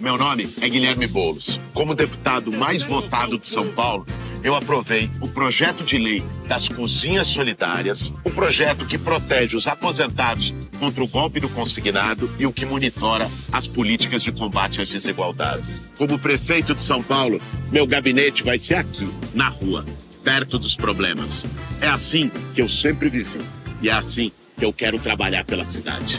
Meu nome é Guilherme Boulos. Como deputado mais votado de São Paulo, eu aprovei o projeto de lei das cozinhas solidárias, o projeto que protege os aposentados contra o golpe do consignado e o que monitora as políticas de combate às desigualdades. Como prefeito de São Paulo, meu gabinete vai ser aqui, na rua, perto dos problemas. É assim que eu sempre vivi e é assim que eu quero trabalhar pela cidade.